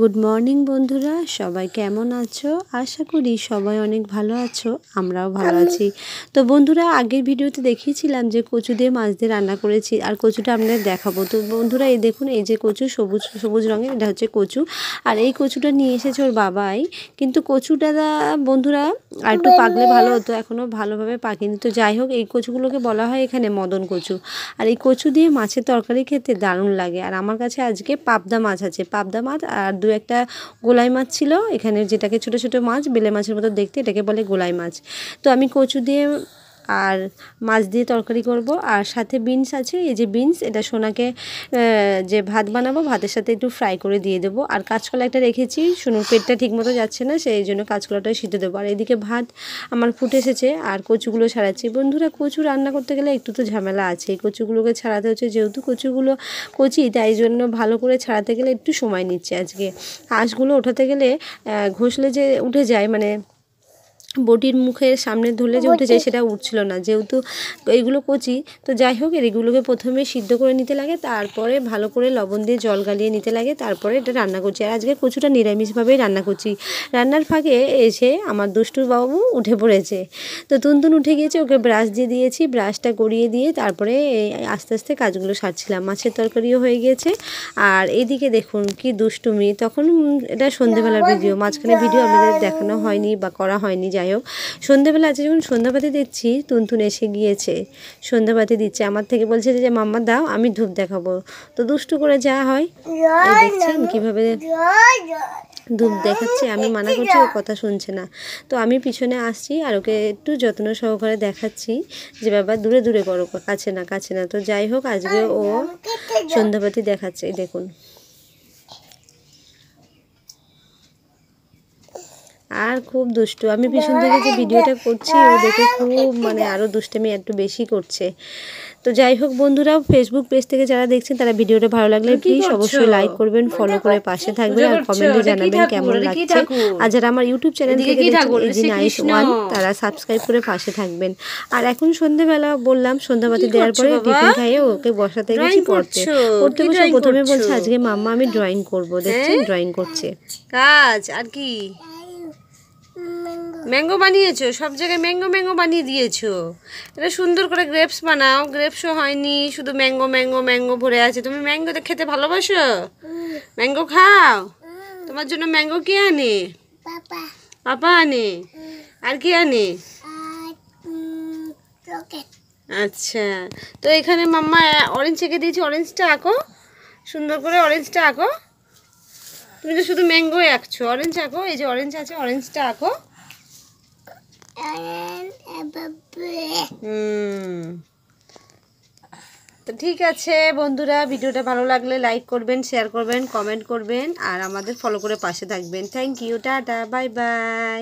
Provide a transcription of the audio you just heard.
Good morning বন্ধুরা। সবাই কেমন আছো? আশা করি সবাই অনেক ভালো আছো আমরাও ভালো আছি। তো বন্ধুরা আগের ভিডিওতে দেখিয়েছিলাম যে কচু দিয়ে মাছ দিয়ে রান্না করেছি আর কচুটা আপনাদের দেখাবো। তো বন্ধুরা এই দেখুন এই যে কচু সবুজ সবুজ রঙের এটা হচ্ছে কচু। আর এই কচুটা নিয়ে এসেছে ওর বাবাই। কিন্তু কচুটা বন্ধুরা আর একটু পাকলে ভালো হতো এখনও ভালোভাবে পাকেনি। তো যাই হোক এই কচুগুলোকে বলা হয় এখানে মদন কচু। আর এই কচু দিয়ে মাছের তরকারি খেতে দারুণ লাগে। আর আমার কাছে আজকে পাবদা মাছ আছে। পাবদা মাছ আর দু একটা গোলাই মাছ ছিল। এখানে যেটাকে ছোট ছোট মাছ, বেলে মাছের মতো দেখতে এটাকে বলে গোলাই মাছ। তো আমি কচু দিয়ে আর মাছ দিয়ে তরকারি করব। আর সাথে বিনস আছে, এই যে বিনস, এটা সোনাকে যে ভাত বানাবো, ভাতের সাথে একটু ফ্রাই করে দিয়ে দেবো। আর কাঁচকলা একটা রেখেছি সোনুর পেটটা ঠিকমতো যাচ্ছে না, সেই জন্য কাঁচকলাটা সিদ্ধ দেবো। আর এদিকে ভাত আমার ফুটে এসেছে, আর কচুগুলো ছাড়াচ্ছি। বন্ধুরা, কচু রান্না করতে গেলে একটু তো ঝামেলা আছে। এই কচুগুলোকে ছাড়াতে হচ্ছে, যেহেতু কচুগুলো কচি, তাই জন্য ভালো করে ছাড়াতে গেলে একটু সময় নিচ্ছে আজকে। হাঁসগুলো ওঠাতে গেলে ঘষলে যে উঠে যায় মানে বটির মুখের সামনে ধরলে যে উঠে যায় সেটা উঠছিল না যেহেতু এইগুলো কচি তো যাই হোক এগুলোকে প্রথমে সিদ্ধ করে নিতে লাগে তারপরে ভালো করে লবণ দিয়ে জল গালিয়ে নিতে লাগে তারপরে এটা রান্না করছি। আর আজকে কচুটা নিরামিষভাবেই রান্না করছি। রান্নার ফাঁকে এসে আমার দুষ্টু বাবু উঠে পড়েছে। তো তুনতুন উঠে গিয়েছে ওকে ব্রাশ দিয়ে দিয়েছি ব্রাশটা গড়িয়ে দিয়ে তারপরে আস্তে আস্তে কাজগুলো সারছিলাম। মাছের তরকারিও হয়ে গিয়েছে। আর এইদিকে দেখুন কি দুষ্টুমি তখন এটা সন্ধেবেলার ভিডিও মাঝখানে ভিডিও আপনাদের দেখানো হয়নি বা করা হয়নি যাই যাই হোক সন্ধ্যাবেলা আছে যখন সন্ধ্যাবাতি দিচ্ছি তুনতুন এসে গিয়েছে। সন্ধ্যাবাতি দিচ্ছে আমার থেকে বলছে যে মাম্মা দাও আমি ধূপ দেখাবো। তো দুষ্টু করে যা হয় দেখছেন কীভাবে ধূপ দেখাচ্ছে আমি মানা করছি ও কথা শুনছে না। তো আমি পিছনে আসছি আর ওকে একটু যত্ন সহকারে দেখাচ্ছি যে বাবা দূরে দূরে করো কাছে না কাছে না। তো যাই হোক আজকে ও সন্ধ্যাবাতি দেখাচ্ছে দেখুন। আর খুব দুষ্টু। আমি পিছন থেকে যে ভিডিওটা করছি ও দেখে খুব মানে আরও দুষ্টামি একটু বেশি করছে। তো যাই হোক বন্ধুরা ফেসবুক পেজ থেকে যারা দেখছেন তারা ভিডিওটা ভালো লাগলে প্লিজ অবশ্যই লাইক করবেন ফলো করে পাশে থাকবেন আর কমেন্টে জানাবেন কেমন লাগছে। আর যারা আমার ইউটিউব চ্যানেল থেকে দেখছেন নাইস ওয়ান তারা সাবস্ক্রাইব করে পাশে থাকবেন। আর এখন সন্ধ্যেবেলা বললাম সন্ধ্যাবাতি দেওয়ার পরে টিফিন খাইয়ে ওকে বসাতে গেছি পড়তে। পড়তে বসে প্রথমে বলছে আজকে মাম্মা আমি ড্রয়িং করব। দেখছেন ড্রয়িং করছে। কাজ আর কি? ম্যাঙ্গো বানিয়েছো? সব জায়গায় ম্যাঙ্গো ম্যাঙ্গো বানিয়ে দিয়েছ। এটা সুন্দর করে গ্রেপস বানাও। গ্রেপসও হয়নি শুধু ম্যাঙ্গো ম্যাঙ্গো ম্যাঙ্গো ভরে আছে। তুমি ম্যাঙ্গোতে খেতে ভালোবাসো? ম্যাঙ্গো খাও? তোমার জন্য ম্যাঙ্গো কে আনে? পাপা। আনে। আর কি আনে? আচ্ছা। তো এখানে মাম্মা অরেঞ্জ এঁকে দিয়েছি। অরেঞ্জটা আঁকো। সুন্দর করে অরেঞ্জটা আঁকো। তুমি তো শুধু ম্যাঙ্গো আঁকছো। অরেঞ্জ আঁকো। এই যে অরেঞ্জ আছে অরেঞ্জটা আঁকো। তো ঠিক আছে বন্ধুরা ভিডিওটা ভালো লাগলে লাইক করবেন শেয়ার করবেন কমেন্ট করবেন আর আমাদের ফলো করে পাশে থাকবেন। Thank you tata bye bye